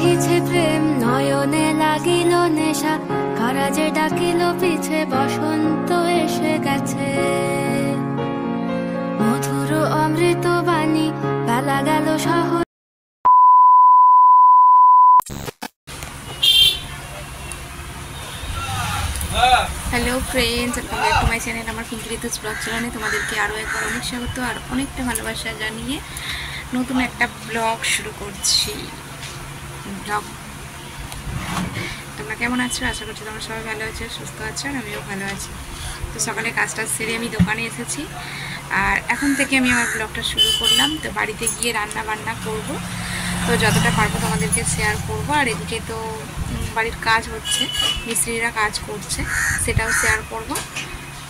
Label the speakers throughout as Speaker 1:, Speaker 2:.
Speaker 1: বহিছে প্রেম, নয়নে লাগিল নেশা, কারাজে ডাকিল পিছে, বসন্ত এসে গেছে। মধুর অমৃত বাণী, বেলা গেল শহর
Speaker 2: hello friends welcome back to my channel আমার পিঙ্কি ঋতুজ ব্লগ চ্যানেলে তোমাদেরকে আরও একবার অনেক স্বাগত আর অনেকটা ভালোবাসা জানিয়ে নতুন একটা ব্লগ শুরু করছি। ব্লগ তোমরা কেমন আছো? আশা করছি তোমরা সবাই ভালো আছো, সুস্থ আছো, আর আমিও ভালো আছি। তো সকালে কাজটা সেরে আমি দোকানে এসেছি। আর এখন থেকে আমি আমার ব্লগটা শুরু করলাম। তো বাড়িতে গিয়ে রান্না বান্না করব। তো যতটা পারব তোমাদেরকে শেয়ার করব। আর এদিকে তো বাড়ির কাজ হচ্ছে, মিস্ত্রিরা কাজ করছে, সেটাও শেয়ার করব।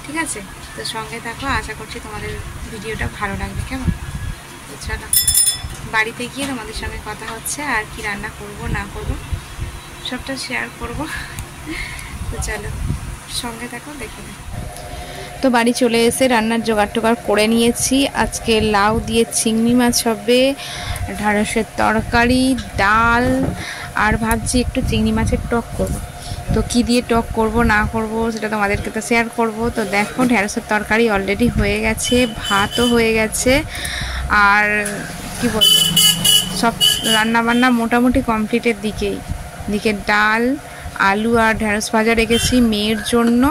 Speaker 2: ঠিক আছে? তো সঙ্গে থাকো, আশা করছি তোমাদের ভিডিওটা ভালো লাগবে। কেমন? তো বাড়িতে গিয়ে তোমাদের সঙ্গে কথা হচ্ছে আর কি রান্না করব, না করব, সবটা শেয়ার করব। তো চলো, সঙ্গে থাকো, দেখে। তো বাড়ি চলে এসে রান্নার জোগাড় টোগাড় করে নিয়েছি। আজকে লাউ দিয়ে চিংড়ি মাছ হবে, ঢ্যাঁড়সের তরকারি, ডাল, আর ভাবছি একটু চিংড়ি মাছের টক করব। তো কি দিয়ে টক করব, না করব, সেটা তোমাদেরকে তো শেয়ার করব। তো দেখো, ঢ্যাঁড়সের তরকারি অলরেডি হয়ে গেছে, ভাতও হয়ে গেছে, আর কি বলব? সব রান্না বান্না মোটামুটি কমপ্লিটের দিকেই। দিকে ডাল, আলু আর ঢ্যাঁড়স ভাজা রেখেছি মেয়ের জন্য।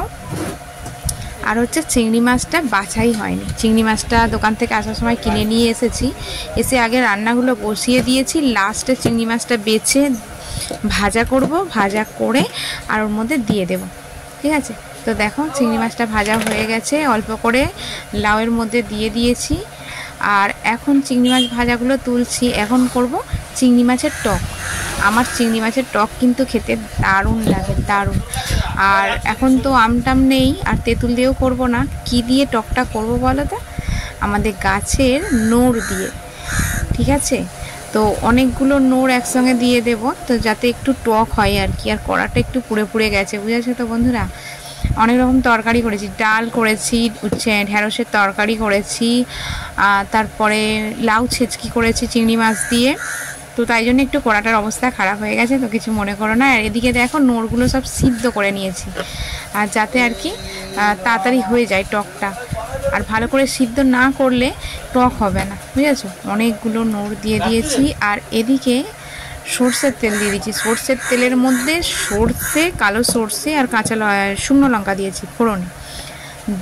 Speaker 2: আর হচ্ছে চিংড়ি মাছটা বাছাই হয়নি। চিংড়ি মাছটা দোকান থেকে আসার সময় কিনে নিয়ে এসেছি। এসে আগে রান্নাগুলো বসিয়ে দিয়েছি। লাস্টে চিংড়ি মাছটা বেছে ভাজা করব, ভাজা করে আর ওর মধ্যে দিয়ে দেব। ঠিক আছে? তো দেখো, চিংড়ি মাছটা ভাজা হয়ে গেছে। অল্প করে লাউয়ের মধ্যে দিয়ে দিয়েছি। আর এখন চিংড়ি মাছ ভাজাগুলো তুলছি। এখন করব চিংড়ি মাছের টক। আমার চিংড়ি মাছের টক কিন্তু খেতে দারুণ লাগে, দারুণ। আর এখন তো আমটাম নেই, আর তেঁতুল দিয়েও করব না। কি দিয়ে টকটা করব বলো তো? আমাদের গাছের নোড় দিয়ে, ঠিক আছে? তো অনেকগুলো নোড় একসঙ্গে দিয়ে দেব, তো যাতে একটু টক হয় আর কি, আর কড়াটা একটু পুড়ে পুড়ে গেছে, বুঝেছ তো বন্ধুরা? অনেক রকম তরকারি করেছি। ডাল করেছি উচ্ছে ঢ্যাঁড়সের তরকারি করেছি তারপরে লাউ ছেচকি করেছি চিংড়ি মাছ দিয়ে। তো তাই জন্য একটু কড়াটার অবস্থা খারাপ হয়ে গেছে, তো কিছু মনে করো না। আর এদিকে দেখো, নোড়গুলো সব সিদ্ধ করে নিয়েছি। আর যাতে আর কি তাড়াতাড়ি হয়ে যায় টকটা। আর ভালো করে সিদ্ধ না করলে টক হবে না, বুঝেছ? অনেকগুলো নোড় দিয়ে দিয়েছি। আর এদিকে সর্ষের তেল দিয়ে দিয়েছি। সর্ষের তেলের মধ্যে সর্ষে, কালো সর্ষে আর কাঁচা শুকনো লঙ্কা দিয়েছি, ফোড়নে।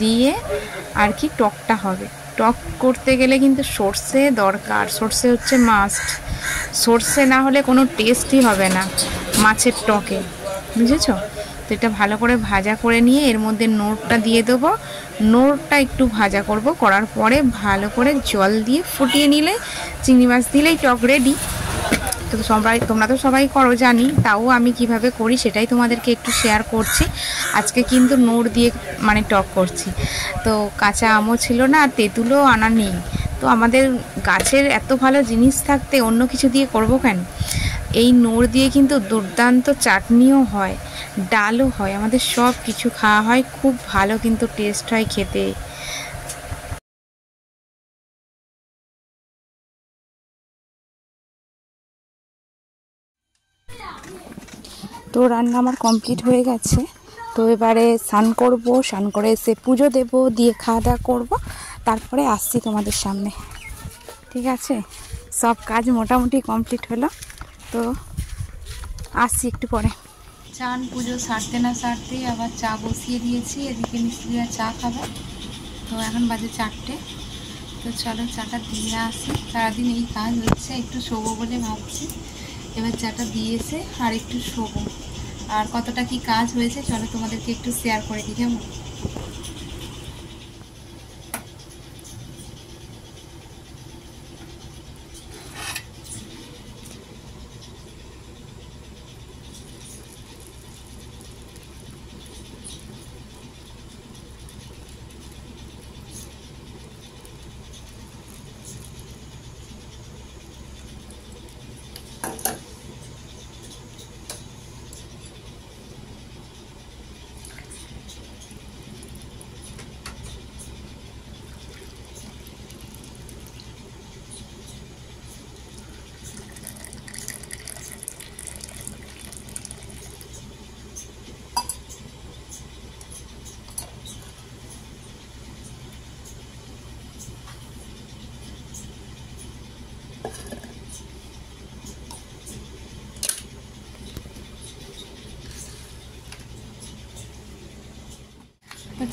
Speaker 2: দিয়ে আর কি টকটা হবে। টক করতে গেলে কিন্তু সর্ষে দরকার। সর্ষে হচ্ছে মাস্ট সর্ষে না হলে কোনো টেস্টই হবে না মাছের টকে। বুঝেছ? তো এটা ভালো করে ভাজা করে নিয়ে এর মধ্যে নোড়টা দিয়ে দেবো। নোড়টা একটু ভাজা করব। করার পরে ভালো করে জল দিয়ে ফুটিয়ে নিলে, চিংড়ি মাছ দিলেই টক রেডি তো সবাই, তোমরা তো সবাই করো, জানি। তাও আমি কীভাবে করি সেটাই তোমাদেরকে একটু শেয়ার করছি। আজকে কিন্তু নোড় দিয়ে মানে টক করছি। তো কাঁচা আমও ছিল না আর তেঁতুলও আনা নেই। তো আমাদের গাছের এত ভালো জিনিস থাকতে অন্য কিছু দিয়ে করব কেন? এই নোড় দিয়ে কিন্তু দুর্দান্ত চাটনিও হয়, ডালও হয়। আমাদের সব কিছু খাওয়া হয়, খুব ভালো কিন্তু টেস্ট হয় খেতে। তো রান্না আমার কমপ্লিট হয়ে গেছে। তো এবারে স্নান করব, স্নান করে এসে পুজো দেব, দিয়ে খাওয়া দাওয়া করব। তারপরে আসছি তোমাদের সামনে। ঠিক আছে? সব কাজ মোটামুটি কমপ্লিট হলো। তো আসছি একটু পরে। চান, পুজো সারতে না সারতেই আবার চা বসিয়ে দিয়েছি। এদিকে মিস্ত্রিরা চা খাবে। তো এখন বাজে চারটে। তো চলো চাটা দিয়ে আসি। সারাদিন এই কাজ হচ্ছে, একটু শোবো বলে ভাবছি। এবার চাটা দিয়েছে আর একটু শোবো। আর কতটা কি কাজ হয়েছে চলো তোমাদেরকে একটু শেয়ার করে দিই কেমন?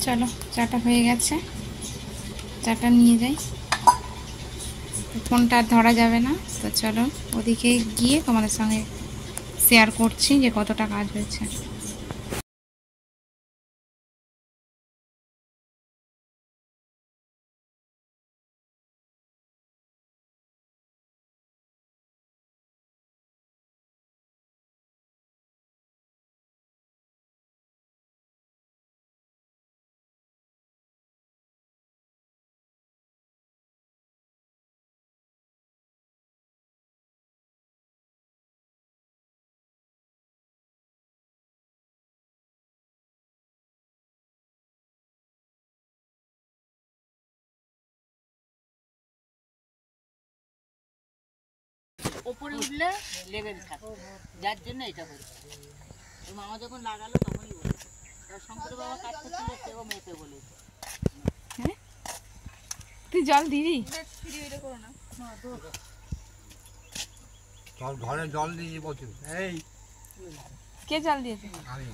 Speaker 2: চলো, চাটা হয়ে গেছে। চাটা নিয়ে যাই। ফোনটা ধরা যাবে না। তো চলো, ওদিকে গিয়ে তোমাদের সঙ্গে শেয়ার করছি যে কতটা কাজ হয়েছে।
Speaker 3: ওপরে উঠলে লেভেল থাকে যার জন্য এটা ওই মামা যখন লাগালো তখনই বলে তার শঙ্কর বাবা কাজ করছিল সেও মেয়েতে বলেছে।
Speaker 2: হ্যাঁ? তুই জল দিবি?
Speaker 4: জল ঘরে জল দিয়ে বলছি এই।
Speaker 2: কে জল দিয়েছে?
Speaker 4: আমি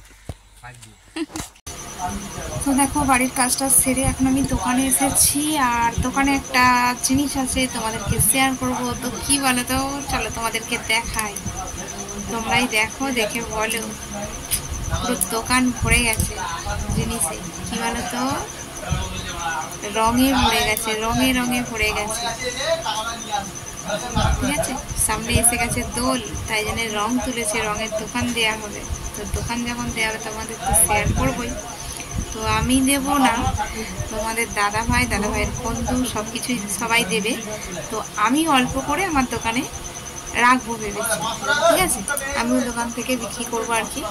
Speaker 2: তো দেখো, বাড়ির কাজটা সেরে এখন আমি দোকানে এসেছি আর দোকানে একটা জিনিস আছে তোমাদেরকে শেয়ার করব। তো কি বলো তো চলো তোমাদেরকে দেখাই। তোমরাই দেখো, দেখে বলো। পুরো দোকান ভরে গেছে জিনিসে। কি বলো তো রঙে ভরে গেছে, রঙে রঙে ভরে গেছে। ঠিক আছে? সামনে এসে গেছে দোল, তাই জন্য রং তুলেছে, রঙের দোকান দেয়া হবে। তো দোকান যখন দেওয়া হবে, তোমাদের তো শেয়ার করবোই। তো আমি দেব না। তোমাদের দাদা ভাই দাদা ভাইয়ের বন্ধু সব কিছুই সবাই দেবে। তো আমি অল্প করে আমার দোকানে রাখব ভেবেছি। ঠিক আছে? আমিও দোকান থেকে বিক্রি করব আর কি।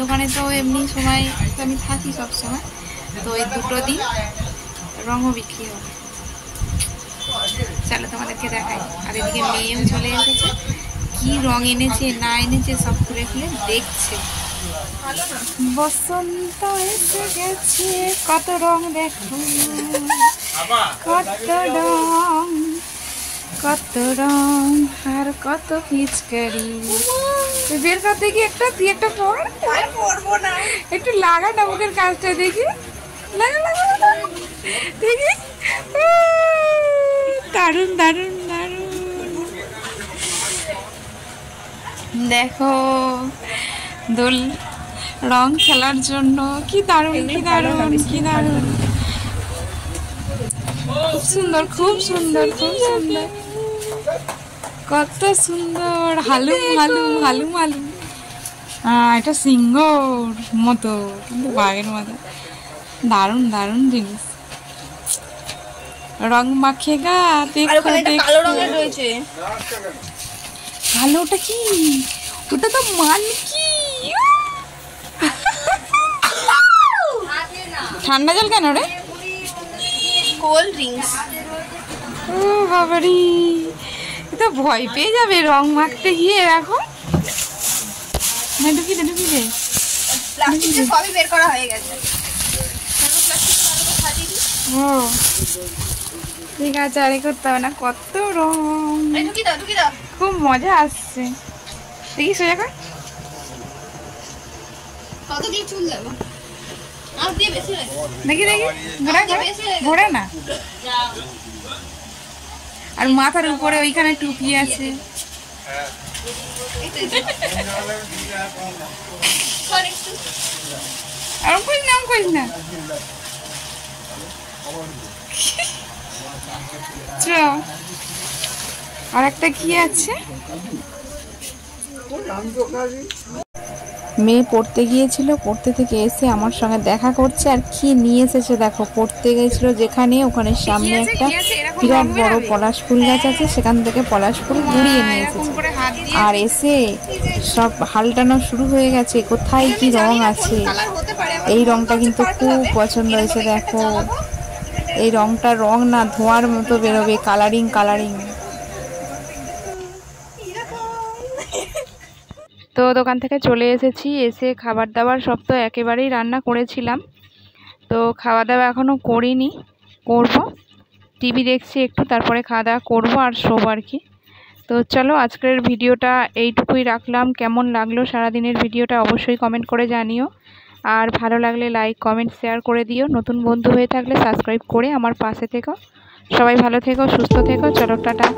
Speaker 2: দোকানে তো এমনি সময় তো আমি থাকি সব সময় তো এই দুটো দিন রঙও বিক্রি হবে। চলো তোমাদেরকে দেখাই। আর এদিকে মেয়েও চলে এসেছে। কি রং এনেছে, না এনেছে, সব খুলে খুলে দেখছে। বসন্ত এসে গেছে কত রং দেখো কত রং কত রং আর কত পিচকারি বের কর দেখি একটা তুই একটা পর। পরবো না। একটু লাগা না মুখের কাজটা দেখি। লাগা লাগা। দেখি। দারুণ দারুণ দারুণ। দেখো দোল রং খেলার জন্য। কি দারুণ কি দারুণ কি দারুণ। খুব সুন্দর খুব সুন্দর খুব সুন্দর। কত সুন্দর হালুম হালুম হালুম হালুম। এটা সিংহর মতো কিন্তু বাঘের মতো। দারুণ দারুণ জিনিস। রং মাখেগা দেখো দেখো।
Speaker 1: রয়েছে।
Speaker 2: ভালো ওটা কি? ওটা তো মানকি ঠান্ডা জল কেন রে?
Speaker 1: কোল্ড ড্রিঙ্কস
Speaker 2: ও বাবারি তো ভয় পেয়ে যাবে রং মাখতে গিয়ে এখন। না ঢুকি দে ঢুকি দে
Speaker 1: প্লাস্টিক সবই বের করা হয়ে গেছে।
Speaker 2: ও ঠিক আছে আরে করতে হবে না কত রং। খুব মজা আসছে। দেখি সোজা কর।
Speaker 1: কত দিয়ে চুল দেবো?
Speaker 2: দেখি দেখি। ঘোরা ঘোরা। না? আর মাথার উপরে ওইখানে টুপি আছে। আর কইস না কইস না। চ। আর একটা কি আছে? মেয়ে পড়তে গিয়েছিল পড়তে থেকে এসে আমার সঙ্গে দেখা করছে আর কি নিয়ে এসেছে দেখো। পড়তে গেছিল যেখানে ওখানে সামনে একটা বিরাট বড় পলাশ ফুল গাছ আছে সেখান থেকে পলাশ ফুল গুড়িয়ে নিয়ে এসেছে। আর এসে সব হালটানো শুরু হয়ে গেছে কোথায় কি রং আছে? এই রংটা কিন্তু খুব পছন্দ হয়েছে দেখো। এই রংটা রং না ধোঁয়ার মতো বেরোবে কালারিং কালারিং তো দোকান থেকে চলে এসেছি, এসে খাবার দাবার সব তো একেবারেই রান্না করেছিলাম। তো খাওয়া দাওয়া এখনও করিনি, করব। টিভি দেখছি একটু, তারপরে খাওয়া দাওয়া করব আর শোবো আর কি। তো চলো, আজকের ভিডিওটা এইটুকুই রাখলাম। কেমন লাগল সারাদিনের ভিডিওটা অবশ্যই কমেন্ট করে জানিও। আর ভালো লাগলে লাইক কমেন্ট শেয়ার করে দিও। নতুন বন্ধু হয়ে থাকলে সাবস্ক্রাইব করে আমার পাশে থেকো। সবাই ভালো থেকো, সুস্থ থেকো। চলো, টাটা।